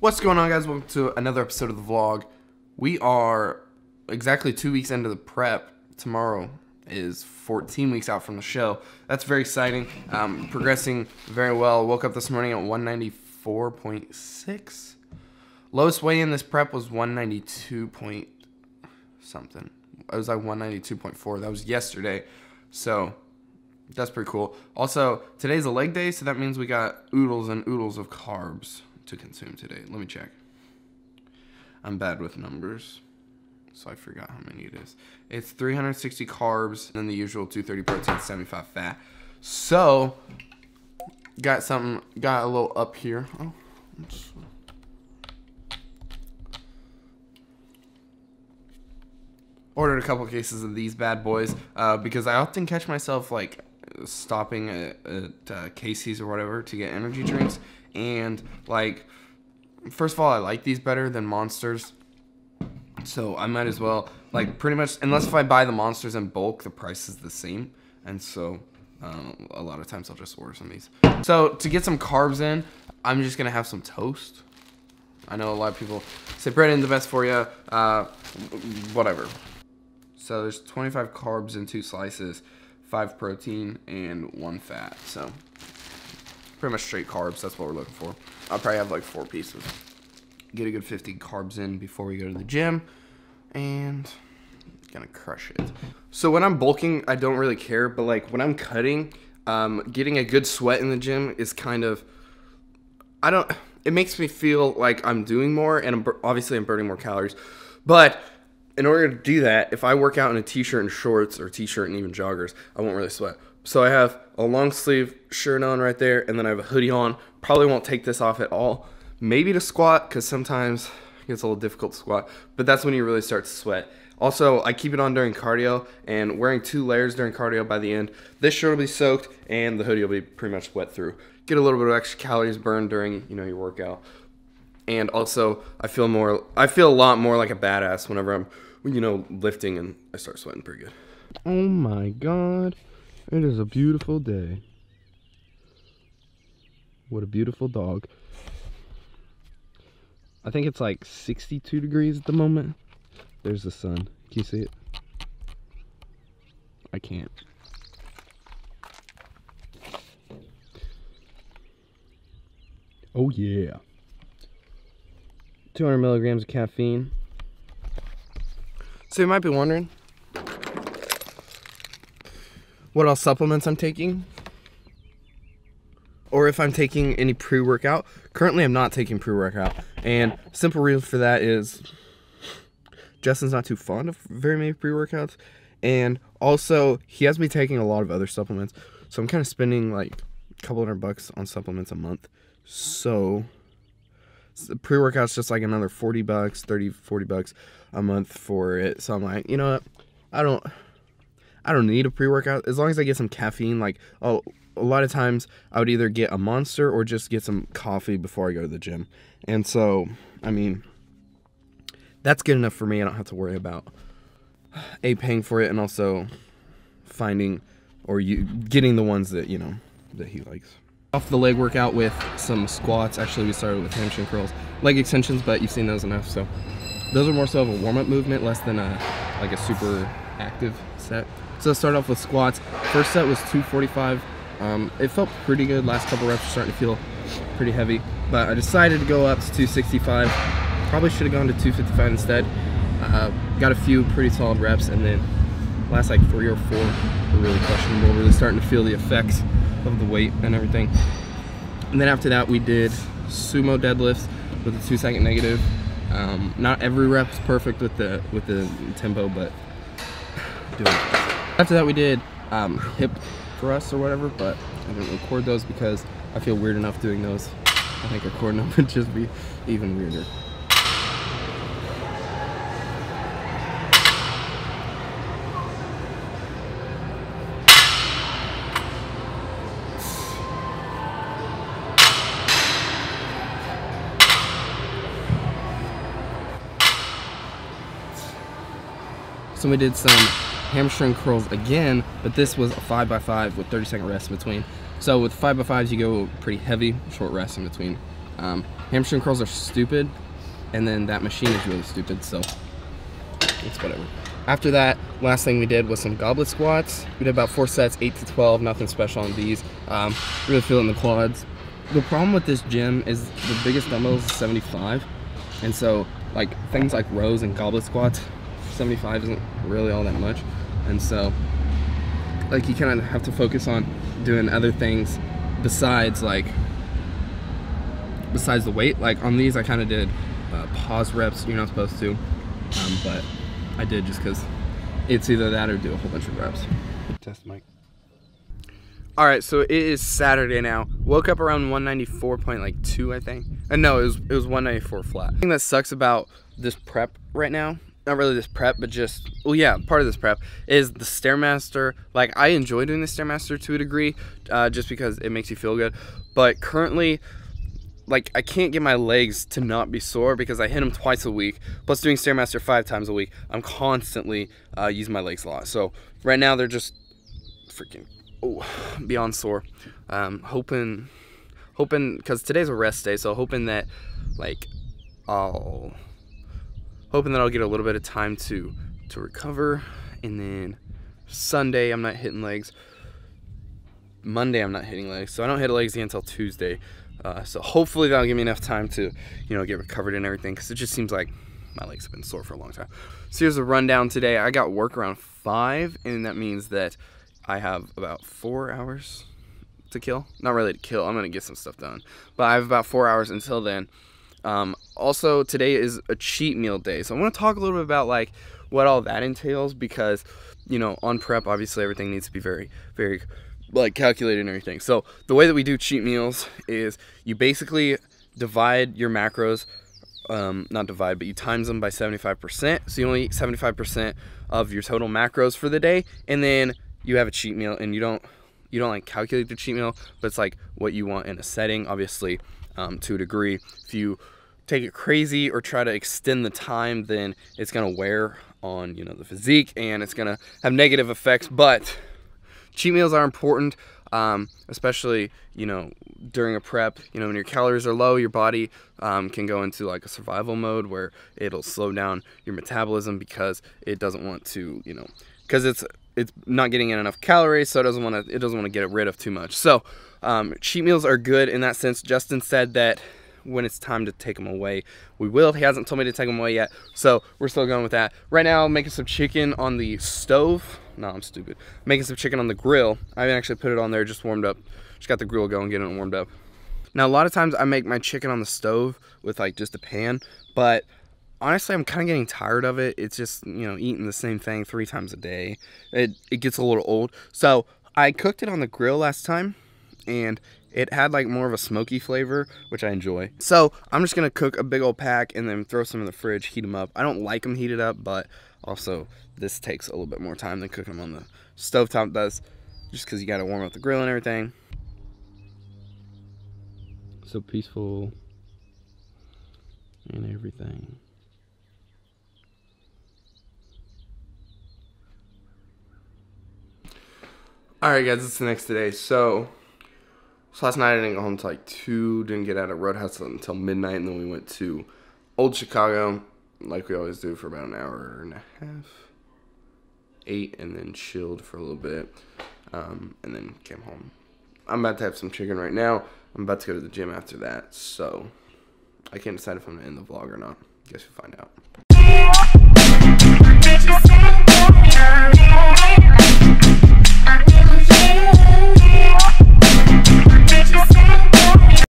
What's going on, guys? Welcome to another episode of the vlog. We are exactly two weeks into the prep. Tomorrow is 14 weeks out from the show. That's very exciting. Um, progressing very well. Woke up this morning at 194.6. Lowest weigh in this prep was 192 point something. It was like 192.4. That was yesterday. So that's pretty cool. Also, today's a leg day, so that means we got oodles and oodles of carbs to consume today. Let me check. I'm bad with numbers, so I forgot how many it is. It's 360 carbs, and then the usual 230 protein, 75 fat. So, got something, got a little up here. Oh, ordered a couple cases of these bad boys uh, because I often catch myself like stopping at, at uh, Casey's or whatever to get energy drinks, and like, first of all, I like these better than Monsters, so I might as well like pretty much unless if I buy the Monsters in bulk, the price is the same, and so. Um, a lot of times I'll just order some of these. So to get some carbs in, I'm just gonna have some toast. I know a lot of people say bread is the best for you. Uh, whatever. So there's 25 carbs in two slices, five protein, and one fat. So pretty much straight carbs. That's what we're looking for. I'll probably have like four pieces. Get a good 50 carbs in before we go to the gym, and gonna crush it. So when I'm bulking, I don't really care, but like when I'm cutting, um, getting a good sweat in the gym is kind of, I don't. It makes me feel like I'm doing more, and I'm, obviously I'm burning more calories, but in order to do that, if I work out in a t-shirt and shorts or t-shirt and even joggers, I won't really sweat. So I have a long sleeve shirt on right there, and then I have a hoodie on. Probably won't take this off at all. Maybe to squat, because sometimes it gets a little difficult to squat, but that's when you really start to sweat. Also, I keep it on during cardio, and wearing two layers during cardio by the end. This shirt will be soaked, and the hoodie will be pretty much wet through. Get a little bit of extra calories burned during, you know, your workout. And also, I feel more, I feel a lot more like a badass whenever I'm you know, lifting and I start sweating pretty good. Oh my god. It is a beautiful day. What a beautiful dog. I think it's like 62 degrees at the moment. There's the sun. Can you see it? I can't. Oh yeah. 200 milligrams of caffeine. So you might be wondering what else supplements I'm taking or if I'm taking any pre-workout. Currently, I'm not taking pre-workout, and simple reason for that is Justin's not too fond of very many pre-workouts, and also he has me taking a lot of other supplements, so I'm kind of spending like a couple hundred bucks on supplements a month. So pre-workout's just like another 40 bucks 30 40 bucks a month for it so i'm like you know what i don't i don't need a pre-workout as long as i get some caffeine like oh a lot of times i would either get a monster or just get some coffee before i go to the gym and so i mean that's good enough for me i don't have to worry about a paying for it and also finding or you getting the ones that you know that he likes off the leg workout with some squats. Actually, we started with hamstring curls, leg extensions, but you've seen those enough. So those are more so of a warm-up movement, less than a like a super active set. So let's start off with squats. First set was 245. Um, it felt pretty good. Last couple reps were starting to feel pretty heavy, but I decided to go up to 265. Probably should have gone to 255 instead. Uh, got a few pretty solid reps, and then last like three or four were really questionable. Really starting to feel the effects of the weight and everything. And then after that, we did sumo deadlifts with a two second negative. Um, not every rep's perfect with the with the tempo, but doing. After that, we did um, hip thrusts or whatever, but I didn't record those because I feel weird enough doing those. I think recording them would just be even weirder. So we did some hamstring curls again, but this was a 5x5 with 30 second rest in between. So with 5x5s, you go pretty heavy, short rest in between. Um, hamstring curls are stupid, and then that machine is really stupid. So it's whatever. After that, last thing we did was some goblet squats. We did about four sets, eight to 12, nothing special on these. Um, really feeling the quads. The problem with this gym is the biggest dumbbells is 75. And so like things like rows and goblet squats, 75 isn't really all that much. And so like you kind of have to focus on doing other things besides like besides the weight. Like on these i kind of did uh, pause reps you're not supposed to um, but i did just because it's either that or do a whole bunch of reps. Test mic. all right so it is saturday now. Woke up around 194.2 i think. And no it was it was 194 flat. The thing that sucks about this prep right now not really this prep, but just well, yeah, part of this prep is the stairmaster. Like I enjoy doing the stairmaster to a degree, uh, just because it makes you feel good. But currently, like I can't get my legs to not be sore because I hit them twice a week. Plus doing stairmaster five times a week, I'm constantly uh, using my legs a lot. So right now they're just freaking oh, beyond sore. Um, hoping, hoping because today's a rest day, so hoping that like I'll hoping that I'll get a little bit of time to to recover. And then Sunday I'm not hitting legs. Monday I'm not hitting legs. So I don't hit legs again until Tuesday. Uh, so hopefully that'll give me enough time to you know get recovered and everything because it just seems like my legs have been sore for a long time. So here's a rundown today. I got work around five and that means that I have about four hours to kill. Not really to kill. I'm gonna get some stuff done. But I have about four hours until then um, also, today is a cheat meal day, so I want to talk a little bit about like what all that entails because you know on prep obviously everything needs to be very very like calculated and everything. So the way that we do cheat meals is you basically divide your macros um, not divide, but you times them by 75%. So you only eat 75% of your total macros for the day, and then you have a cheat meal, and you don't you don't like calculate the cheat meal, but it's like what you want in a setting. Obviously, um, to a degree. If you take it crazy or try to extend the time, then it's gonna wear on you know the physique and it's gonna have negative effects. But cheat meals are important, um, especially you know during a prep. You know when your calories are low, your body um, can go into like a survival mode where it'll slow down your metabolism because it doesn't want to you know because it's it's not getting in enough calories, so it doesn't want to it doesn't want to get rid of too much. So um, cheat meals are good in that sense. Justin said that when it's time to take them away, we will. He hasn't told me to take them away yet, so we're still going with that. Right now, I'm making some chicken on the stove. No, I'm stupid. I'm making some chicken on the grill. I haven't actually put it on there, just warmed up. Just got the grill going, getting it warmed up. Now, a lot of times I make my chicken on the stove with like just a pan, but honestly, I'm kind of getting tired of it. It's just, you know, eating the same thing three times a day. It, it gets a little old. So I cooked it on the grill last time and it had like more of a smoky flavor, which I enjoy. So I'm just gonna cook a big old pack and then throw some in the fridge, heat them up. I don't like them heated up, but also this takes a little bit more time than cooking them on the stovetop does, just because you gotta warm up the grill and everything. So peaceful and everything. All right, guys, it's the next day. So, so last night I didn't go home until like two. Didn't get out of Roadhouse until midnight, and then we went to Old Chicago, like we always do, for about an hour and a half. Ate and then chilled for a little bit, um, and then came home. I'm about to have some chicken right now. I'm about to go to the gym after that, so I can't decide if I'm gonna end the vlog or not. Guess we'll find out.